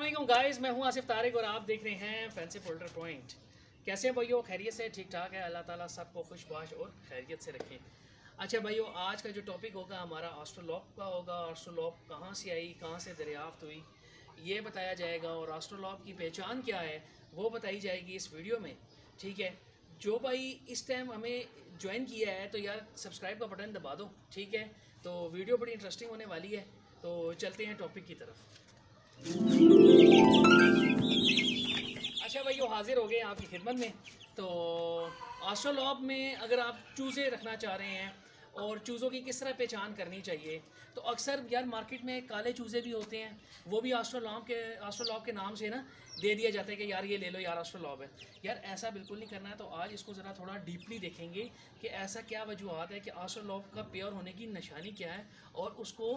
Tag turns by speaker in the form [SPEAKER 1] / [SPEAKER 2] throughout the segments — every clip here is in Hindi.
[SPEAKER 1] असलम गाइस मैं हूँ आसिफ तारिक और आप देख रहे हैं फैंसी फोल्डर पॉइंट कैसे हैं भाइयों? खैरियत से? ठीक ठाक है? अल्लाह ताला सबको खुशबाश और खैरियत से रखें। अच्छा भाइयों, आज का जो टॉपिक होगा हमारा ऑस्ट्रोलॉप का होगा। ऑस्ट्रोलॉप कहाँ से आई? कहाँ से दरियाफ्त हुई? ये बताया जाएगा और ऑस्ट्रोलॉप की पहचान क्या है, वो बताई जाएगी इस वीडियो में। ठीक है? जो भाई इस टाइम हमें ज्वाइन किया है तो यार सब्सक्राइब का बटन दबा दो। ठीक है? तो वीडियो बड़ी इंटरेस्टिंग होने वाली है। तो चलते हैं टॉपिक की तरफ़। अच्छा भाई हाजिर हो गए आपकी खिदमत में। तो आस्ट्रोलॉब में अगर आप चूज़े रखना चाह रहे हैं और चूज़ों की किस तरह पहचान करनी चाहिए? तो अक्सर यार मार्केट में काले चूज़े भी होते हैं। वो भी आस्ट्रोलॉब के आस्ट्रोलॉब के नाम से ना दे दिया जाता है कि यार ये ले लो, यार आस्ट्रोलॉब है। यार ऐसा बिल्कुल नहीं करना है तो आज इसको ज़रा थोड़ा डीपली देखेंगे कि ऐसा क्या वजूहत है कि आस्ट्रोलॉब का प्योर होने की निशानी क्या है और उसको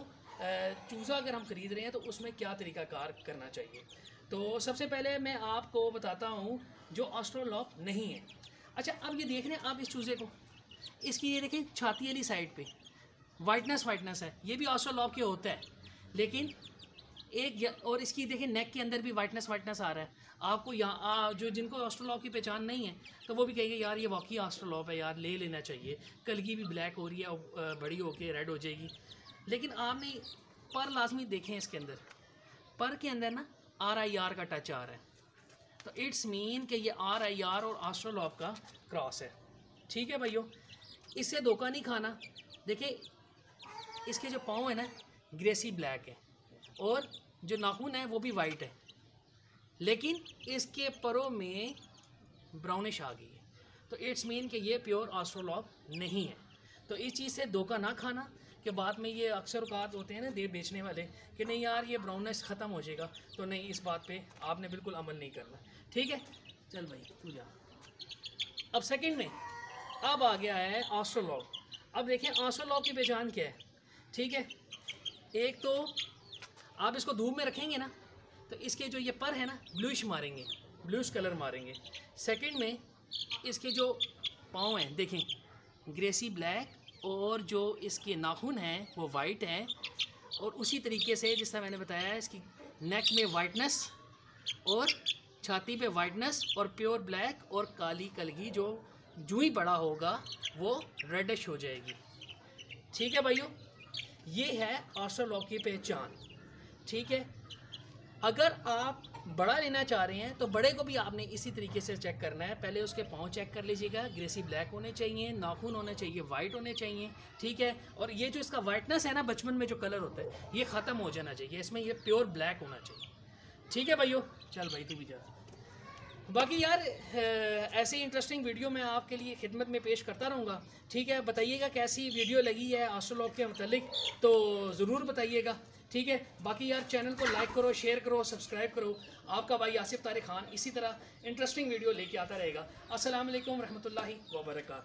[SPEAKER 1] चूज़ा अगर हम ख़रीद रहे हैं तो उसमें क्या तरीक़ाकार करना चाहिए। तो सबसे पहले मैं आपको बताता हूँ जो ऑस्ट्रोलॉप नहीं है। अच्छा अब ये देख रहे हैं आप इस चूज़े को। इसकी ये देखें, छाती वाली साइड पे। वाइटनेस वाइटनेस है। ये भी ऑस्ट्रोलॉप के होता है। लेकिन एक और इसकी देखें नेक के अंदर भी वाइटनेस वाइटनेस आ रहा है। आपको यहाँ जो जिनको ऑस्ट्रोलॉप की पहचान नहीं है तो वो भी कहेंगे, यार, ये वाकई ऑस्ट्रोलॉप है, यार, ले लेना चाहिए। कल की भी ब्लैक हो रही है बड़ी होके रेड हो जाएगी। लेकिन आपने पर लाजमी देखें इसके अंदर। पर के अंदर ना आर आई आर का टच आ रहा है। तो इट्स मीन कि ये आर आई आर और आस्ट्रोलॉप का क्रॉस है। ठीक है भाइयों इससे धोखा नहीं खाना। देखिए, इसके जो पाँव है ना, ग्रेसी ब्लैक है और जो नाखून है, वो भी वाइट है। लेकिन इसके परों में ब्राउनिश आ गई है। तो इट्स मीन कि ये प्योर आस्ट्रोलॉप नहीं है। तो इस चीज़ से धोखा ना खाना कि बाद में ये अक्सर औकात होते हैं ना, देर बेचने वाले, कि नहीं यार, ये ब्राउननेस ख़त्म हो जाएगा तो नहीं, इस बात पे आपने बिल्कुल अमल नहीं करना। ठीक है? चल भाई, तू जा। अब सेकंड में अब आ गया है ऑस्ट्रोलॉग अब देखिए ऑस्ट्रोलॉग की पहचान क्या है? ठीक है? एक तो आप इसको धूप में रखेंगे ना तो इसके जो ये पर है ना ब्लूश मारेंगे ब्लूश कलर मारेंगे. सेकंड में इसके जो पाँव हैं, देखें ग्रेसी ब्लैक और जो इसके नाखून हैं, वो वाइट हैं. और उसी तरीके से जिस मैंने बताया इसकी नेक में वाइटनेस और छाती पे वाइटनेस और प्योर ब्लैक और काली कलगी जो जू ही बड़ा होगा, वो रेडिश हो जाएगी। ठीक है भाइयों? ये है ऑस्ट्रोलॉग की पहचान। ठीक है? अगर आप बड़ा लेना चाह रहे हैं तो बड़े को भी आपने इसी तरीके से चेक करना है। पहले उसके पाँव चेक कर लीजिएगा। ग्रेसी ब्लैक होने चाहिए, नाखून होने चाहिए वाइट होने चाहिए। ठीक है? और ये जो इसका वाइटनेस है ना, बचपन में जो कलर होता है, ये ख़त्म हो जाना चाहिए। इसमें ये प्योर ब्लैक होना चाहिए। ठीक है भाइयों? चल भाई, तू भी जा। बाकी यार ऐसे इंटरेस्टिंग वीडियो मैं आपके लिए खिदमत में पेश करता रहूँगा। ठीक है, बताइएगा कैसी वीडियो लगी है आस्ट्रोलॉग के मतलब तो ज़रूर बताइएगा। ठीक है, बाकी यार चैनल को लाइक करो शेयर करो सब्सक्राइब करो। आपका भाई आसिफ तारे खान इसी तरह इंटरेस्टिंग वीडियो लेके आता रहेगा। असलम वरहमल वर्का